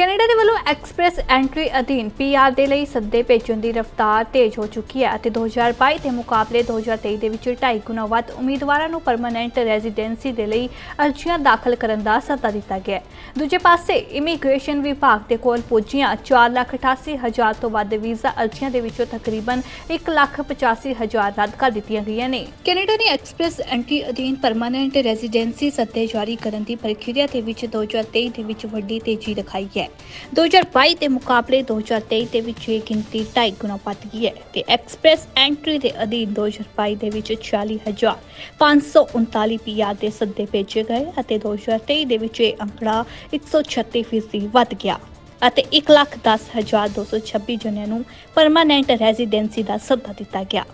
Canada ਦੇ ਵੱਲੋਂ express entry ਅਧੀਨ ਪੀਆਰ ਦੇ ਲਈ ਸੱਦੇ ਭੇਜਣ ਦੀ ਰਫ਼ਤਾਰ ਤੇਜ਼ ਹੋ ਚੁੱਕੀ ਹੈ ਅਤੇ 2022 ਦੇ ਮੁਕਾਬਲੇ 2023 ਦੇ ਵਿੱਚ 2.5 ਗੁਣਾ ਵੱਧ ਉਮੀਦਵਾਰਾਂ ਨੂੰ ਪਰਮਨੈਂਟ ਰੈਜ਼ੀਡੈਂਸੀ ਦੇ ਲਈ ਅਰਜ਼ੀਆਂ ਦਾਖਲ ਕਰਨ ਦਾ ਸੱਦਾ ਦਿੱਤਾ ਗਿਆ ਹੈ। ਦੂਜੇ ਪਾਸੇ ਇਮੀਗ੍ਰੇਸ਼ਨ ਵਿਭਾਗ ਦੇ ਕੋਲ ਪੁੱਜੀਆਂ 4,88,000 ਤੋਂ ਵੱਧ ਵੀਜ਼ਾ ਅਰਜ਼ੀਆਂ ਦੇ ਵਿੱਚੋਂ ਤਕਰੀਬਨ 1,85,000 ਰੱਦ ਕਰ ਦਿੱਤੀਆਂ ਗਈਆਂ ਨੇ ਕੈਨੇਡਾ ਨੇ ਐਕਸਪ੍ਰੈਸ ਐਂਟਰੀ ਅਧੀਨ ਪਰਮਨੈਂਟ ਰੈਜ਼ੀਡੈਂਸੀ ਸੱਦੇ ਜਾਰੀ ਕਰਨ ਦੀ ਪ੍ਰਕਿਰਿਆ ਦੇ ਵਿੱਚ 2023 ਦੇ ਵਿੱਚ ਵੱਡੀ ਤੇਜ਼ੀ ਦਿਖਾਈ ਹੈ 2022 ਦੇ ਮੁਕਾਬਲੇ 2023 ਦੇ ਵਿੱਚ ਇਹ ਗਿਣਤੀ 2.5 ਗੁਣਾ ਵੱਧ ਗਈ ਹੈ ਤੇ ਐਕਸਪ੍ਰੈਸ ਐਂਟਰੀ ਦੇ ਅਧੀਨ 2022 ਦੇ ਵਿੱਚ 40539 ਪੀਆਰ ਦੇ ਸੱਦੇ ਭੇਜੇ ਗਏ ਅਤੇ 2023 ਦੇ ਵਿੱਚ ਇਹ ਅੰਕੜਾ 136 ਫੀਸਦੀ ਵੱਧ ਗਿਆ ਅਤੇ 110226 ਜਣਿਆਂ ਨੂੰ ਪਰਮਾਨੈਂਟ ਰੈਜ਼ੀਡੈਂਸੀ ਦਾ ਸੱਦਾ ਦਿੱਤਾ ਗਿਆ।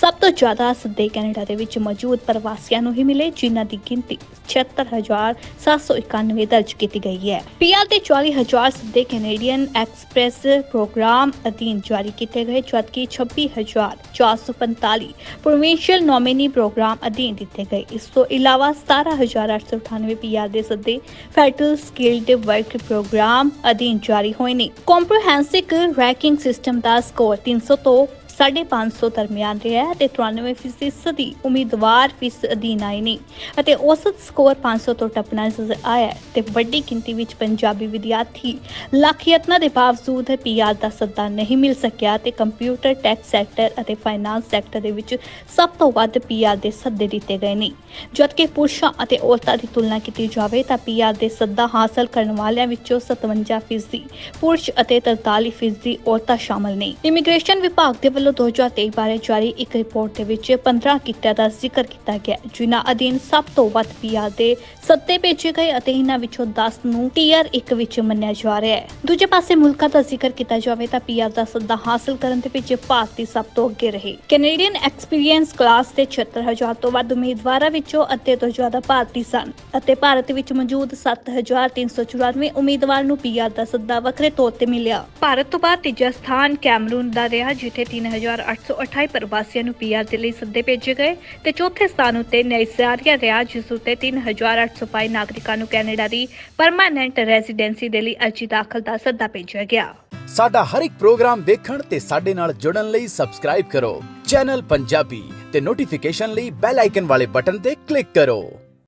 ਸਭ ਤੋਂ ਜ਼ਿਆਦਾ ਸੱਦੇ ਕੈਨੇਡਾ ਦੇ ਵਿੱਚ ਮੌਜੂਦ ਪ੍ਰਵਾਸੀਆਂ ਨੂੰ ਹੀ ਮਿਲੇ, ਜਿਨ੍ਹਾਂ ਦੀ ਗਿਣਤੀ 76791 ਦਰਜ ਕੀਤੀ ਗਈ ਹੈ। ਪੀਆਰ ਦੇ 44000 ਸੱਦੇ ਕੈਨੇਡੀਅਨ ਐਕਸਪ੍ਰੈਸ ਪ੍ਰੋਗਰਾਮ ਅਧੀਨ ਜਾਰੀ ਕੀਤੇ ਗਏ, ਜਦਕਿ 26445 ਪ੍ਰੋਵਿੰਸ਼ੀਅਲ ਨੋਮੀਨੀ ਪ੍ਰੋਗਰਾਮ ਅਧੀਨ ਦਿੱਤੇ ਗਏ। ਇਸ ਤੋਂ ਇਲਾਵਾ 17898 ਪੀਆਰ ਦੇ ਸੱਦੇ ਫੈਡਰਲ ਸਕਿਲਡ ਵਰਕ ਪ੍ਰੋਗਰਾਮ ਅਧੀਨ ਜਾਰੀ ਹੋਏ ਨੇ। ਕੰਪ੍ਰੀਹੈਂਸਿਵ ਰੈਂਕਿੰਗ ਸਿਸਟਮ ਦਾ ਸਕੋਰ 300 ਤੋਂ 550 ਦਰਮਿਆਨ ਰਿਹਾ ਹੈ ਤੇ 93% ਫੀਸਦੀ ਉਮੀਦਵਾਰ ਫੀਸ ਅਧੀਨ ਆਏ ਨੇ। ਅਤੇ ਔਸਤ ਸਕੋਰ 500 ਤੋਂ ਟੱਪਣਾ ਨਜ਼ਰ ਆਇਆ ਤੇ ਵੱਡੀ ਗਿਣਤੀ ਵਿੱਚ ਪੰਜਾਬੀ ਵਿਦਿਆਰਥੀ ਲੱਖ ਯਤਨਾਂ ਦੇ ਬਾਵਜੂਦ ਪੀਆਰ ਦਾ ਸੱਦਾ ਨਹੀਂ ਮਿਲ ਸਕਿਆ ਤੇ ਕੰਪਿਊਟਰ, ਟੈਕ ਸੈਕਟਰ ਅਤੇ ਫਾਈਨਾਂਸ ਸੈਕਟਰ ਦੇ ਵਿੱਚ ਸਭ ਤੋਂ ਵੱਧ ਪੀਆਰ ਦੇ ਸੱਦੇ ਦਿੱਤੇ ਗਏ ਨੇ। ਜਦਕਿ ਪੁਰਸ਼ਾਂ ਅਤੇ ਔਰਤਾਂ ਦੀ ਤੁਲਨਾ ਕੀਤੀ ਜਾਵੇ ਤਾਂ ਪੀਆਰ ਦੇ ਸੱਦਾ ਹਾਸਲ ਕਰਨ ਵਾਲਿਆਂ ਵਿੱਚੋਂ 57% ਫੀਸਦੀ ਪੁਰਸ਼ ਅਤੇ 43% ਫੀਸਦੀ ਔਰਤਾਂ ਸ਼ਾਮਲ ਨੇ। ਇਮੀਗ੍ਰੇਸ਼ਨ ਵਿਭਾਗ ਦੇ ਵੱਲੋਂ 2023 ਬਾਰੇ ਜਾਰੀ ਇੱਕ ਰਿਪੋਰਟ ਦੇ ਵਿੱਚ 15 ਕਿੱਤਿਆਂ ਦਾ ਜ਼ਿਕਰ ਕੀਤਾ ਗਿਆ ਜਿਨ੍ਹਾਂ ਅਧੀਨ ਸਭ ਤੋਂ ਵੱਧ ਪੀਆਰ ਦੇ ਸੱਤੇ ਭੇਜੇ ਗਏ ਅਤੇ ਇਹਨਾਂ ਵਿੱਚੋਂ 10 ਨੂੰ ਟੀਅਰ 1 ਵਿੱਚ ਮੰਨਿਆ ਜਾ ਰਿਹਾ ਹੈ। ਦੂਜੇ ਪਾਸੇ ਮੁਲਕਾਂ ਦਾ ਜ਼ਿਕਰ ਕੀਤਾ ਜਾਵੇ ਤਾਂ ਪੀਆਰ ਦਾ ਸੱਦਾ ਹਾਸਲ ਕਰਨ ਦੇ ਵਿੱਚ ਭਾਰਤੀ ਸਭ ਤੋਂ ਅੱਗੇ ਰਹੇ। ਕੈਨੇਡੀਅਨ ਐਕਸਪੀਰੀਅੰਸ ਕਲਾਸ ਦੇ 76000 ਤੋਂ ਵੱਧ ਉਮੀਦਵਾਰਾਂ ਵਿੱਚੋਂ ਅੱਧੇ ਤੋਂ ਜ਼ਿਆਦਾ ਭਾਰਤੀ ਸਨ ਅਤੇ ਭਾਰਤ ਵਿੱਚ ਮੌਜੂਦ 7394 ਉਮੀਦਵਾਰ ਨੂੰ ਪੀਆਰ ਦਾ ਸੱਦਾ ਵੱਖਰੇ ਤੌਰ ਤੇ ਮਿਲਿਆ। ਭਾਰਤ ਤੋਂ ਬਾਅਦ ਤੀਜਾ ਸਥਾਨ ਕੈਮਰੂਨ ਦਾ ਰਿਹਾ, ਜਿੱਥੇ 3828 ਪ੍ਰਵਾਸੀਆਂ ਨੂੰ ਪੀਆਰ ਦੇ ਲਈ ਸੱਦੇ ਭੇਜੇ ਗਏ ਤੇ ਚੌਥੇ ਸਥਾਨ ਉੱਤੇ ਨਾਈਜੀਰੀਆ ਰਿਹਾ ਜਿਸ ਉੱਤੇ 3822 ਨਾਗਰਿਕਾਂ ਨੂੰ ਕੈਨੇਡਾ ਦੀ ਪਰਮਾਨੈਂਟ ਰੈਜ਼ੀਡੈਂਸੀ ਦੇ ਲਈ ਅਰਜ਼ੀ ਦਾਖਲ ਦਾ ਸੱਦਾ ਭੇਜਿਆ ਗਿਆ। ਸਾਡਾ ਹਰ ਇੱਕ ਪ੍ਰੋਗਰਾਮ ਦੇਖਣ ਤੇ ਸਾਡੇ ਨਾਲ ਜੁੜਨ ਲਈ ਸਬਸਕ੍ਰਾਈਬ ਕਰੋ। ਚੈਨਲ ਪੰਜਾਬੀ ਤੇ ਨੋਟੀਫਿਕੇਸ਼ਨ ਲਈ ਬੈਲ ਆਈਕਨ ਵਾਲੇ ਬਟਨ ਤੇ ਕਲਿੱਕ ਕਰੋ।